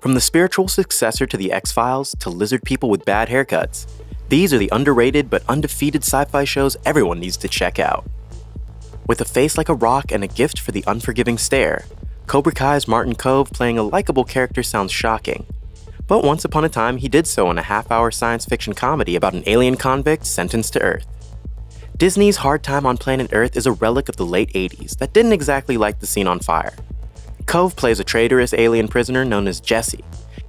From the spiritual successor to The X Files to lizard people with bad haircuts, these are the underrated but undefeated sci fi shows everyone needs to check out. With a face like a rock and a gift for the unforgiving stare, Cobra Kai's Martin Kove playing a likable character sounds shocking. But once upon a time, he did so in a half hour science fiction comedy about an alien convict sentenced to Earth. Disney's Hard Time on Planet Earth is a relic of the late 80s that didn't exactly light the scene on fire. Kove plays a traitorous alien prisoner known as Jesse.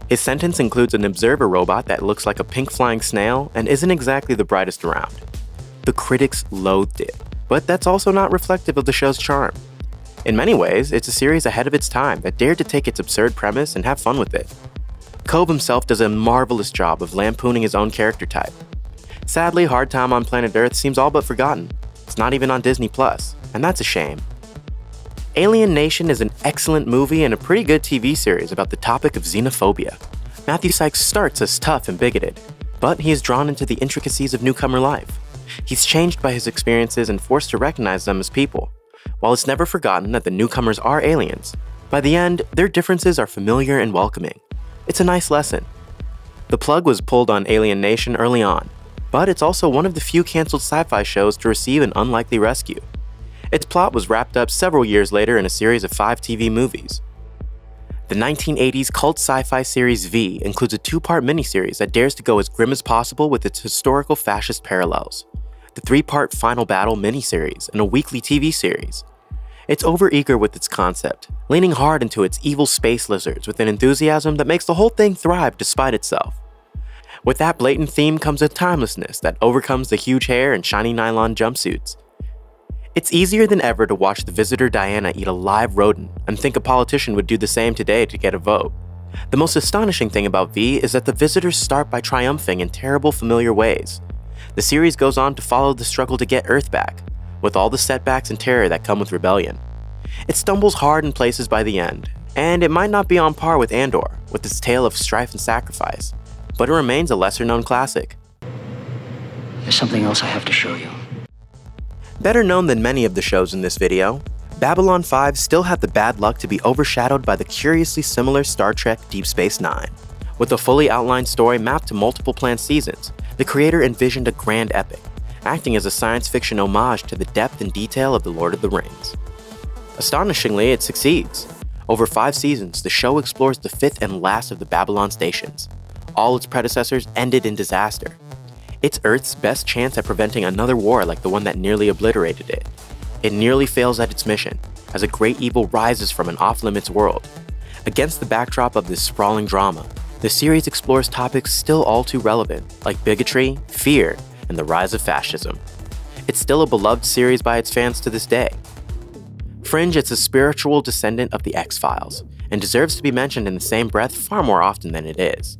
His sentence includes an observer robot that looks like a pink flying snail and isn't exactly the brightest around. The critics loathed it, but that's also not reflective of the show's charm. In many ways, it's a series ahead of its time that dared to take its absurd premise and have fun with it. Kove himself does a marvelous job of lampooning his own character type, Sadly, Hard Time on Planet Earth seems all but forgotten. It's not even on Disney Plus, and that's a shame. Alien Nation is an excellent movie and a pretty good TV series about the topic of xenophobia. Matthew Sikes starts as tough and bigoted, but he is drawn into the intricacies of newcomer life. He's changed by his experiences and forced to recognize them as people. While it's never forgotten that the newcomers are aliens, by the end, their differences are familiar and welcoming. It's a nice lesson. The plug was pulled on Alien Nation early on, but it's also one of the few cancelled sci fi shows to receive an unlikely rescue. Its plot was wrapped up several years later in a series of five TV movies. The 1980s cult sci fi series V includes a two part miniseries that dares to go as grim as possible with its historical fascist parallels, the three part Final Battle miniseries, and a weekly TV series. It's overeager with its concept, leaning hard into its evil space lizards with an enthusiasm that makes the whole thing thrive despite itself. With that blatant theme comes a timelessness that overcomes the huge hair and shiny nylon jumpsuits. It's easier than ever to watch the visitor Diana eat a live rodent and think a politician would do the same today to get a vote. The most astonishing thing about V is that the visitors start by triumphing in terrible familiar ways. The series goes on to follow the struggle to get Earth back, with all the setbacks and terror that come with rebellion. It stumbles hard in places by the end, and it might not be on par with Andor, with its tale of strife and sacrifice but it remains a lesser known classic. There's something else I have to show you. Better known than many of the shows in this video, Babylon 5 still had the bad luck to be overshadowed by the curiously similar Star Trek Deep Space Nine. With a fully outlined story mapped to multiple planned seasons, the creator envisioned a grand epic, acting as a science fiction homage to the depth and detail of The Lord of the Rings. Astonishingly, it succeeds. Over five seasons, the show explores the fifth and last of the Babylon stations, all its predecessors ended in disaster. It's Earth's best chance at preventing another war like the one that nearly obliterated it. It nearly fails at its mission, as a great evil rises from an off limits world. Against the backdrop of this sprawling drama, the series explores topics still all too relevant, like bigotry, fear, and the rise of fascism. It's still a beloved series by its fans to this day. Fringe is a spiritual descendant of The X Files, and deserves to be mentioned in the same breath far more often than it is.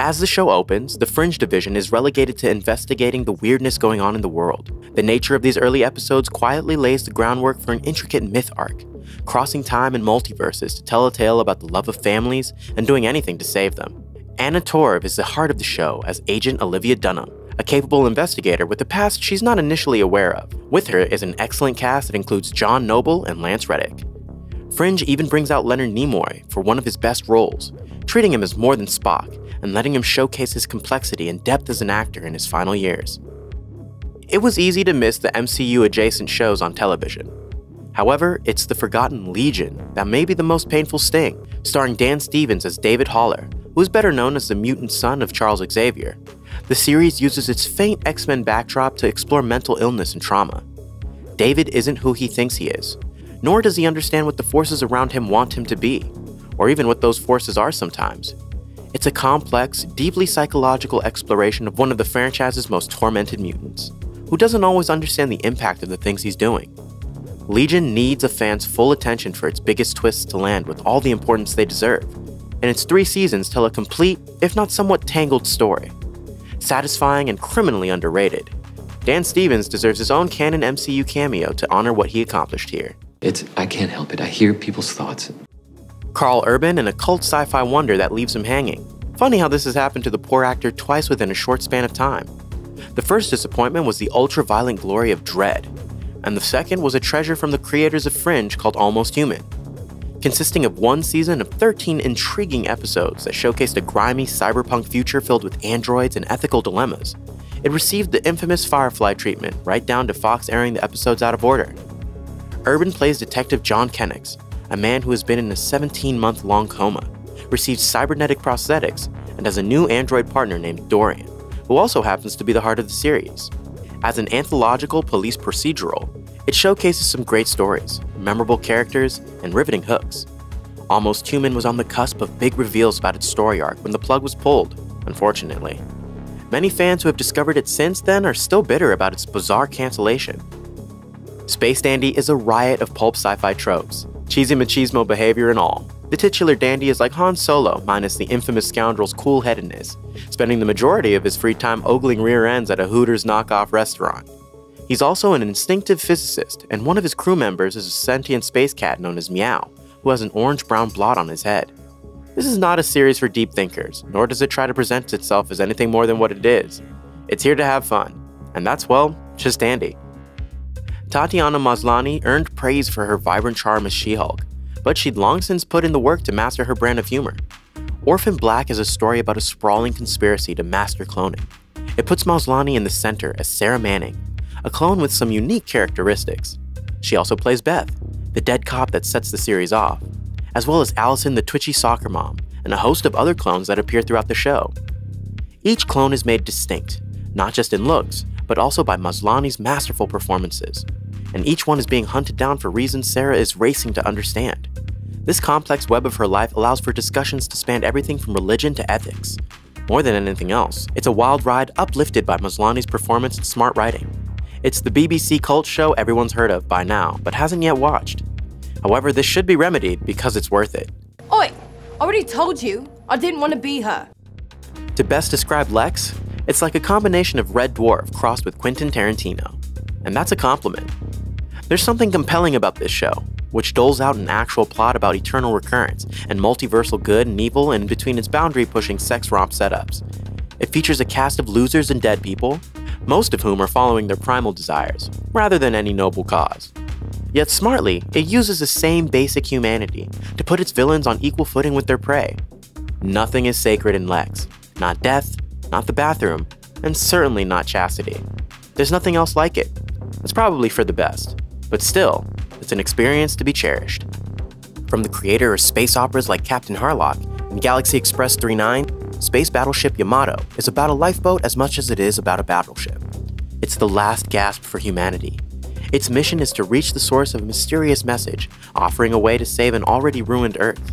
As the show opens, the Fringe division is relegated to investigating the weirdness going on in the world. The nature of these early episodes quietly lays the groundwork for an intricate myth arc, crossing time and multiverses to tell a tale about the love of families and doing anything to save them. Anna Torv is the heart of the show as Agent Olivia Dunham, a capable investigator with a past she's not initially aware of. With her is an excellent cast that includes John Noble and Lance Reddick. Fringe even brings out Leonard Nimoy for one of his best roles, treating him as more than Spock and letting him showcase his complexity and depth as an actor in his final years. It was easy to miss the MCU adjacent shows on television. However, it's the Forgotten Legion that may be the most painful sting, starring Dan Stevens as David Haller, who is better known as the mutant son of Charles Xavier. The series uses its faint X Men backdrop to explore mental illness and trauma. David isn't who he thinks he is, nor does he understand what the forces around him want him to be, or even what those forces are sometimes. It's a complex, deeply psychological exploration of one of the franchise's most tormented mutants, who doesn't always understand the impact of the things he's doing. Legion needs a fan's full attention for its biggest twists to land with all the importance they deserve, and its three seasons tell a complete, if not somewhat tangled story. Satisfying and criminally underrated, Dan Stevens deserves his own canon MCU cameo to honor what he accomplished here. It's I can't help it. I hear people's thoughts. Karl Urban and a cult sci fi wonder that leaves him hanging. Funny how this has happened to the poor actor twice within a short span of time. The first disappointment was the ultra violent glory of Dredd, and the second was a treasure from the creators of Fringe called Almost Human. consisting of one season of 13 intriguing episodes that showcased a grimy cyberpunk future filled with androids and ethical dilemmas. It received the infamous Firefly treatment, right down to Fox airing the episodes out of order. Urban plays Detective John Kennex, a man who has been in a 17 month long coma, receives cybernetic prosthetics, and has a new android partner named Dorian, who also happens to be the heart of the series. As an anthological police procedural, it showcases some great stories, memorable characters, and riveting hooks. Almost Human was on the cusp of big reveals about its story arc when the plug was pulled, unfortunately. Many fans who have discovered it since then are still bitter about its bizarre cancellation. Space Dandy is a riot of pulp sci fi tropes, cheesy machismo behavior and all. The titular dandy is like Han Solo, minus the infamous scoundrel's cool headedness, spending the majority of his free time ogling rear ends at a Hooters knockoff restaurant. He's also an instinctive physicist, and one of his crew members is a sentient space cat known as Meow, who has an orange brown blot on his head. This is not a series for deep thinkers, nor does it try to present itself as anything more than what it is. It's here to have fun, and that's, well, just dandy. Tatiana Maslany earned praise for her vibrant charm as She Hulk, but she'd long since put in the work to master her brand of humor. Orphan Black is a story about a sprawling conspiracy to master cloning. It puts Maslany in the center as Sarah Manning, a clone with some unique characteristics. She also plays Beth, the dead cop that sets the series off, as well as Alison the twitchy soccer mom, and a host of other clones that appear throughout the show. Each clone is made distinct, not just in looks, but also by Maslany's masterful performances, and each one is being hunted down for reasons Sarah is racing to understand. This complex web of her life allows for discussions to span everything from religion to ethics. More than anything else, it's a wild ride uplifted by Maslany's performance and smart writing. It's the BBC cult show everyone's heard of by now, but hasn't yet watched. However, this should be remedied because it's worth it. Oi! I already told you, I didn't want to be her. To best describe Lexx, it's like a combination of Red Dwarf crossed with Quentin Tarantino. And that's a compliment. There's something compelling about this show, which doles out an actual plot about eternal recurrence and multiversal good and evil in between its boundary pushing sex romp setups. It features a cast of losers and dead people, most of whom are following their primal desires, rather than any noble cause. Yet smartly, it uses the same basic humanity to put its villains on equal footing with their prey. Nothing is sacred in Lexx, not death, not the bathroom, and certainly not chastity. There's nothing else like it. It's probably for the best, but still, it's an experience to be cherished. From the creator of space operas like Captain Harlock and Galaxy Express 39, Space Battleship Yamato is about a lifeboat as much as it is about a battleship. It's the last gasp for humanity. Its mission is to reach the source of a mysterious message, offering a way to save an already ruined Earth.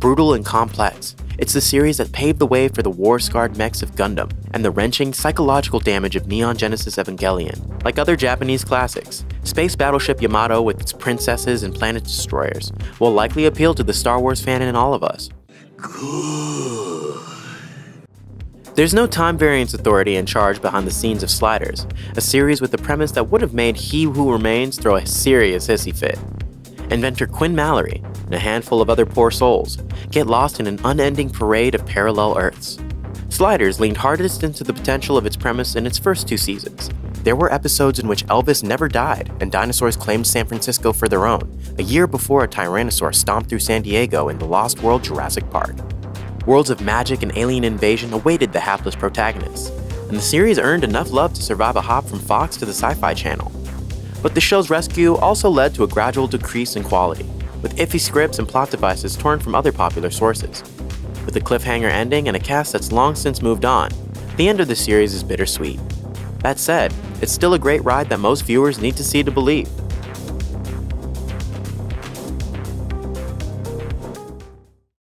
Brutal and complex, it's the series that paved the way for the war scarred mechs of Gundam and the wrenching psychological damage of Neon Genesis Evangelion. Like other Japanese classics, Space Battleship Yamato, with its princesses and planet destroyers, will likely appeal to the Star Wars fan in all of us. There's no time variance authority in charge behind the scenes of Sliders, a series with a premise that would have made He Who Remains throw a serious hissy fit. Inventor Quinn Mallory and a handful of other poor souls get lost in an unending parade of parallel Earths. Sliders leaned hardest into the potential of its premise in its first two seasons. There were episodes in which Elvis never died and dinosaurs claimed San Francisco for their own, a year before a Tyrannosaur stomped through San Diego in the Lost World Jurassic Park. Worlds of magic and alien invasion awaited the hapless protagonists, and the series earned enough love to survive a hop from Fox to the Sci Fi Channel. But the show's rescue also led to a gradual decrease in quality, with iffy scripts and plot devices torn from other popular sources. With a cliffhanger ending and a cast that's long since moved on, the end of the series is bittersweet. That said, it's still a great ride that most viewers need to see to believe.